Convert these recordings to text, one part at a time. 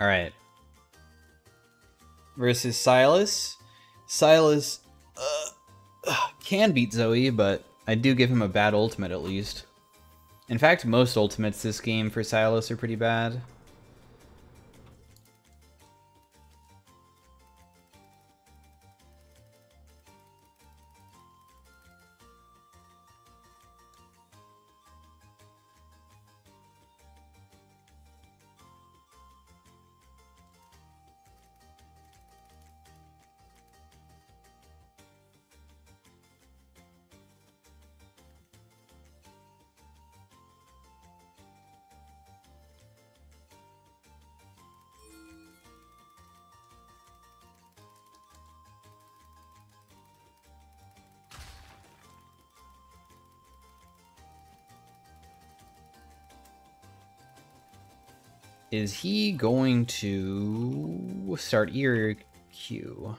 Alright. Versus Sylas. Sylas uh, can beat Zoe, but I do give him a bad ultimate at least. In fact, most ultimates this game for Sylas are pretty bad. Is he going to start ear Q?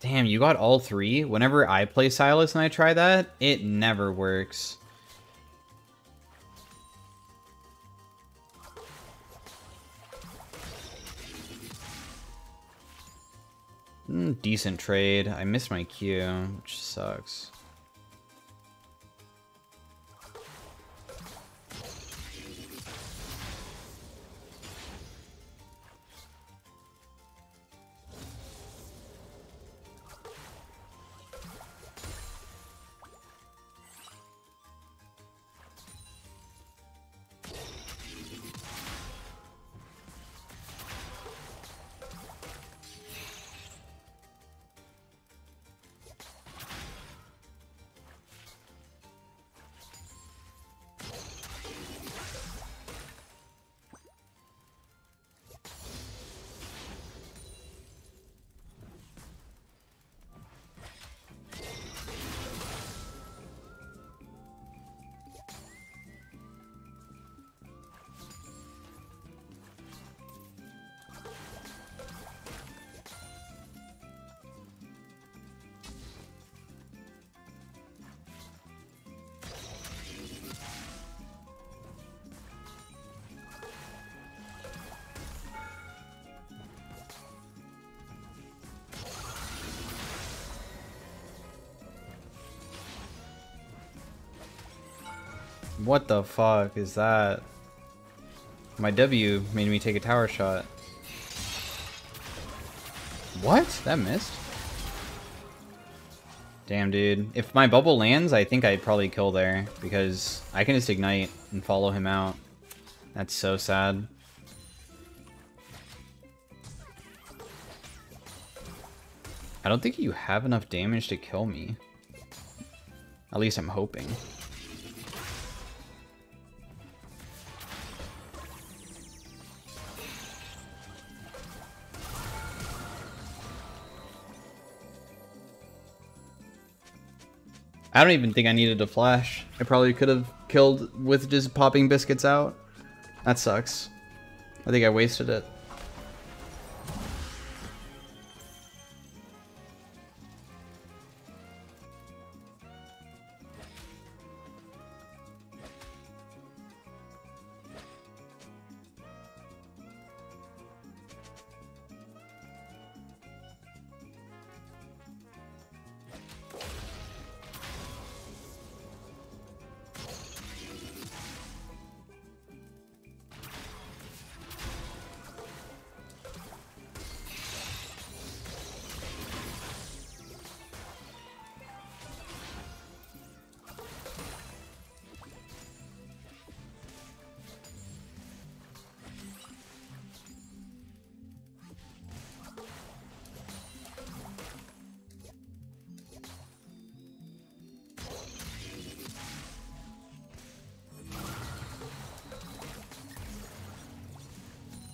Damn, you got all three? Whenever I play Sylas and I try that, it never works. Mm, decent trade. I missed my Q, which sucks. What the fuck is that? My W made me take a tower shot. What? That missed? Damn, dude. If my bubble lands, I think I'd probably kill there, because I can just ignite and follow him out. That's so sad. I don't think you have enough damage to kill me. At least I'm hoping. I don't even think I needed a flash. I probably could have killed with just popping biscuits out. That sucks. I think I wasted it.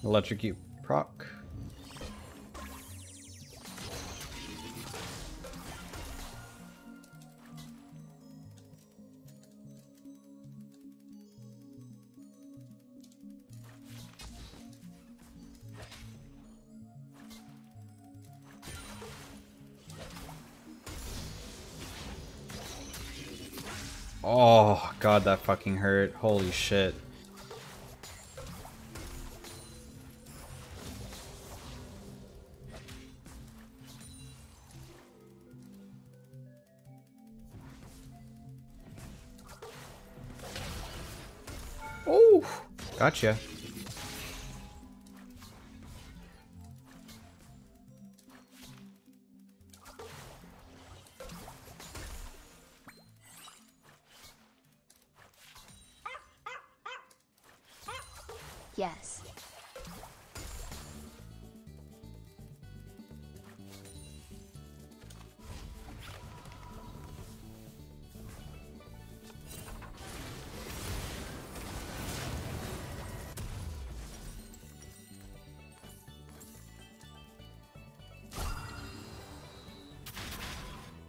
Electrocute proc. Oh, God, that fucking hurt. Holy shit. Gotcha.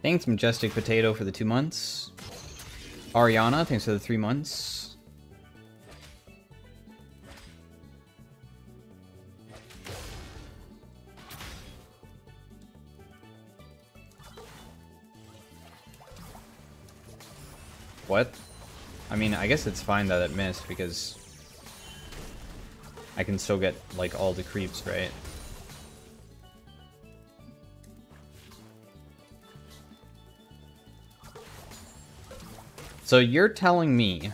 Thanks, Majestic Potato, for the two months. Ariana, thanks for the three months. What? I mean, I guess it's fine that it missed because I can still get, like, all the creeps, right? So you're telling me...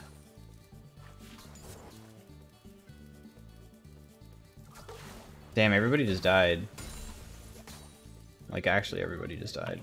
Damn, everybody just died. Like, actually, everybody just died.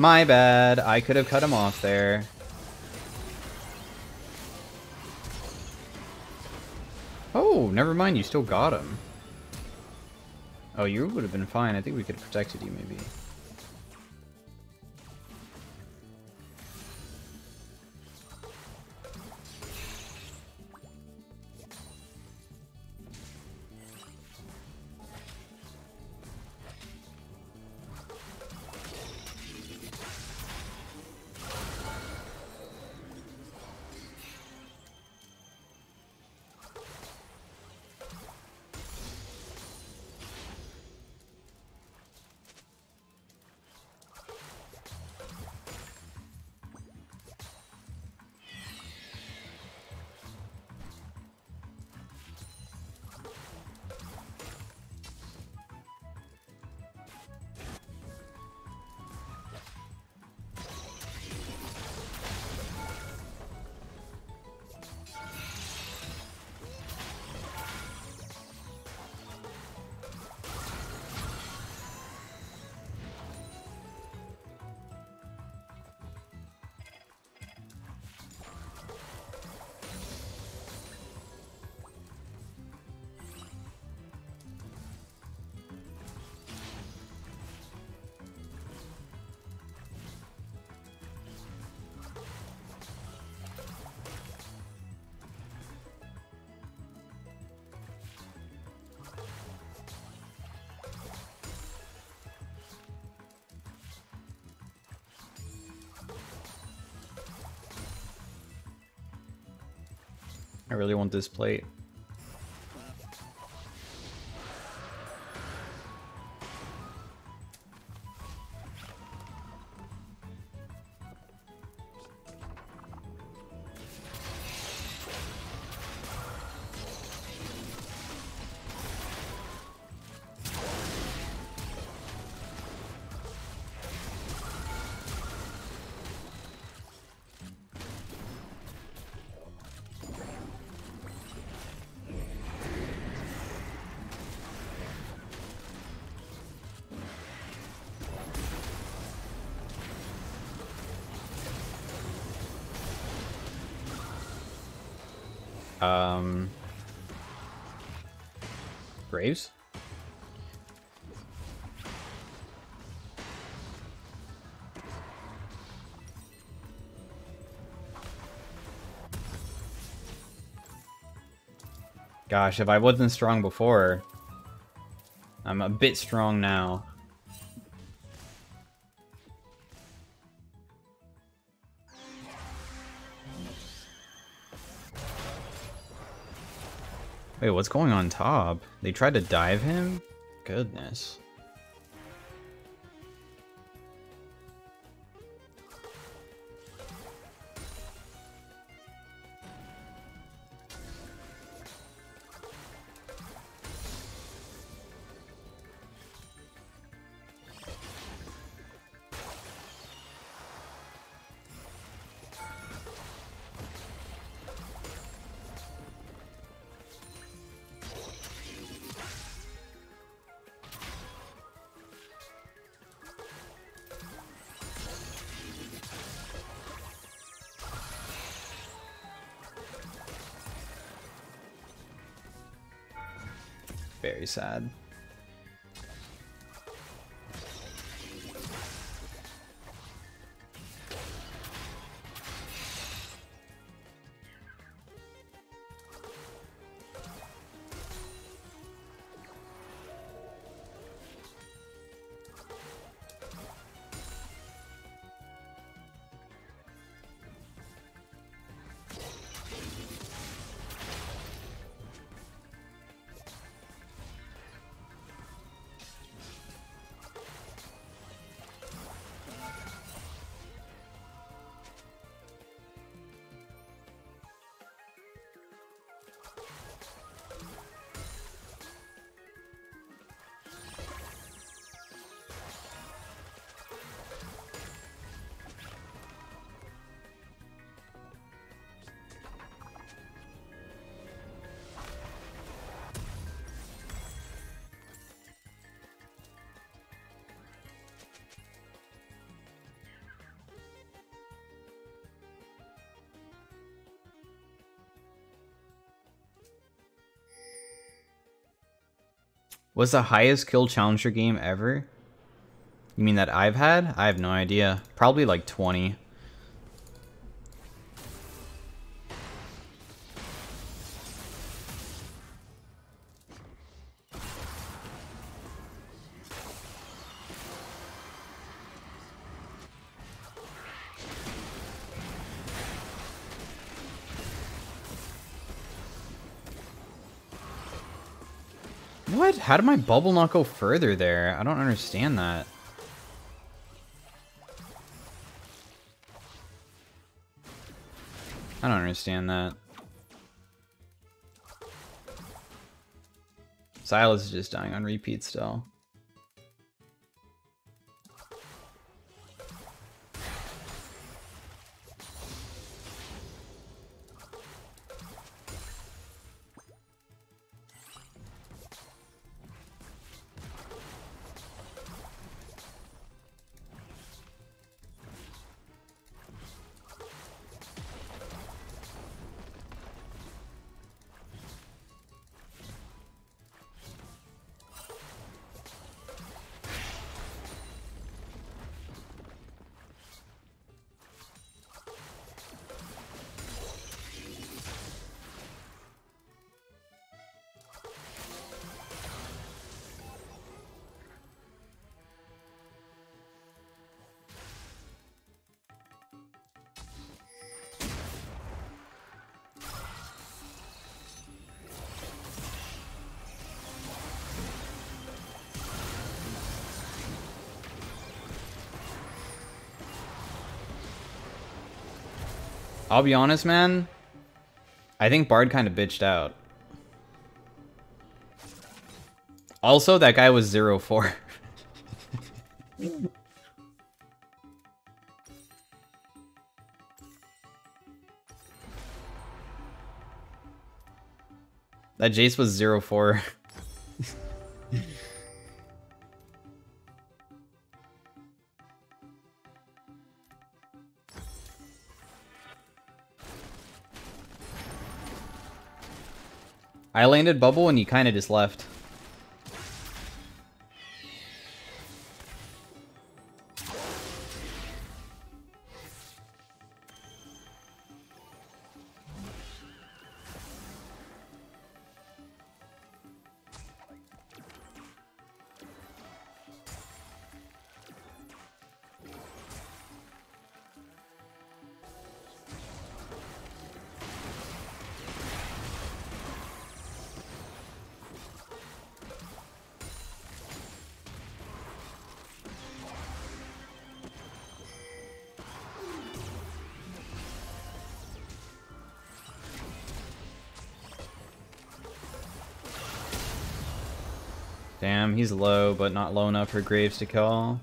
My bad. I could have cut him off there. Oh, never mind. You still got him. Oh, you would have been fine. I think we could have protected you, maybe. I really want this plate. Um, Graves? Gosh, if I wasn't strong before, I'm a bit strong now. Wait, what's going on top? They tried to dive him? Goodness. Very sad. Was the highest kill challenger game ever? You mean that I've had? I have no idea. Probably like 20. How did my bubble not go further there? I don't understand that. I don't understand that. Sylas is just dying on repeat still. I'll be honest, man. I think Bard kind of bitched out. Also, that guy was 0-4. that Jace was 0-4. I landed bubble and you kind of just left. Damn, he's low, but not low enough for Graves to kill.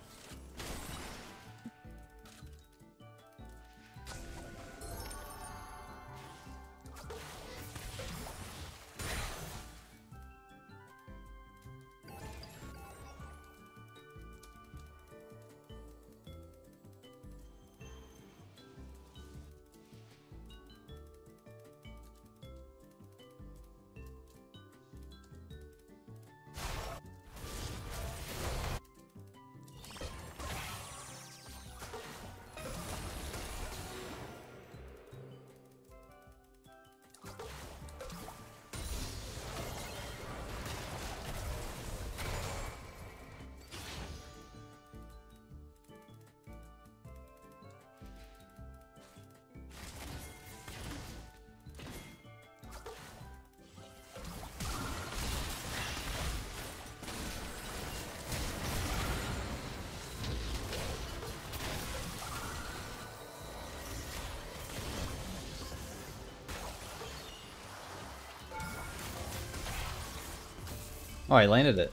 Oh, I landed it.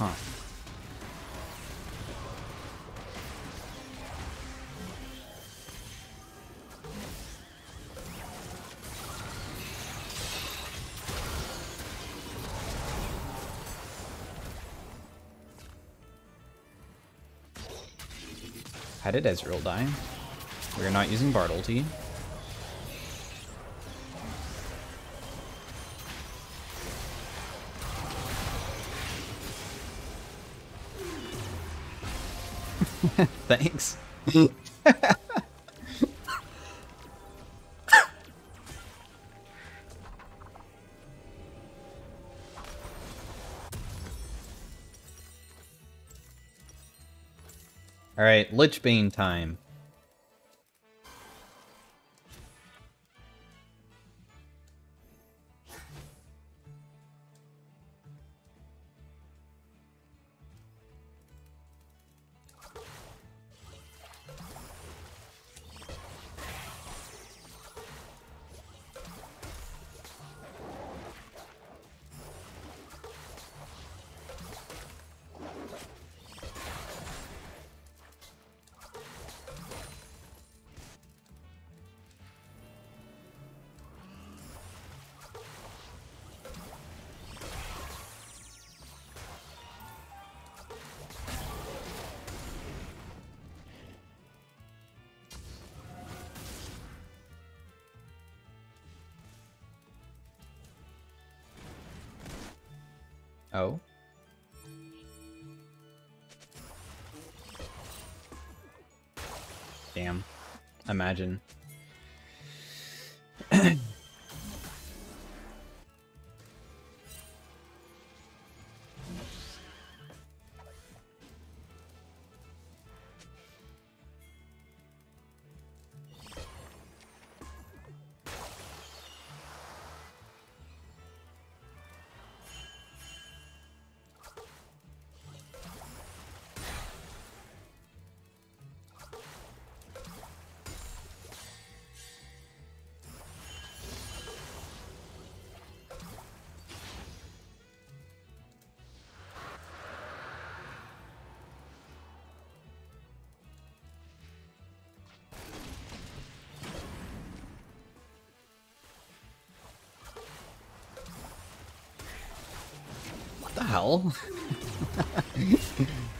Huh. How did Ezreal die? We're not using Bard Thanks. Alright, Lich Bane time. Oh. Damn. Imagine. What the hell?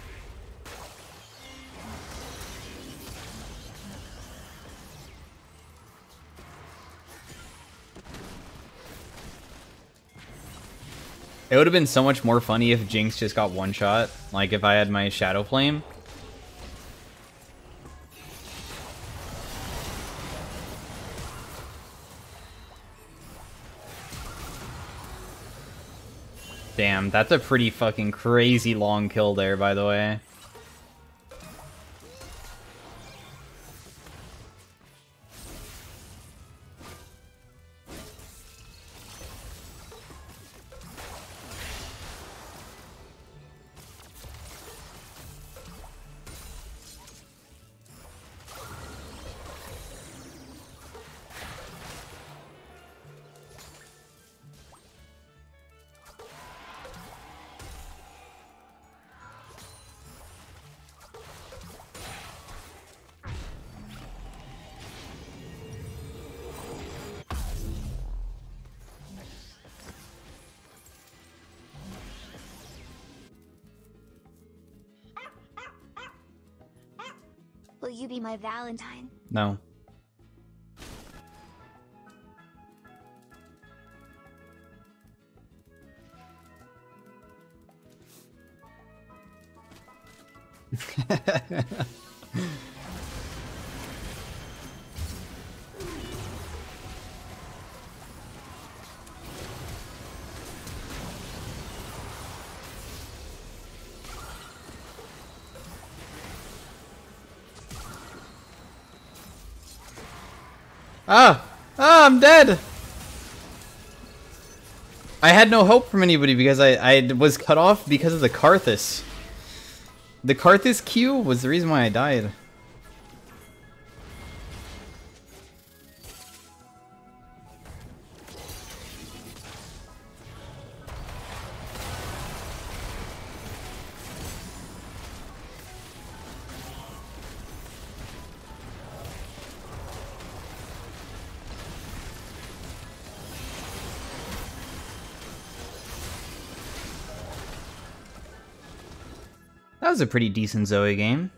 It would have been so much more funny if Jinx just got one shot. Like if I had my Shadow Flame. That's a pretty fucking crazy long kill there, by the way. Will you be my Valentine? No. Ah! Ah, I'm dead! I had no hope from anybody because I, I was cut off because of the Karthus. The Karthus Q was the reason why I died. That was a pretty decent Zoe game.